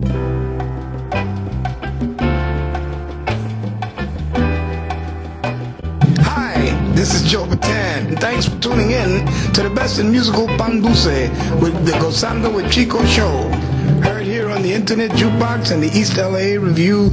Hi, this is Joe Bataan, and thanks for tuning in to the best in musical Panduse with the Gozando with Chico show. Heard here on the Internet Jukebox and the East LA Review.